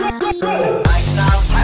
Mike South.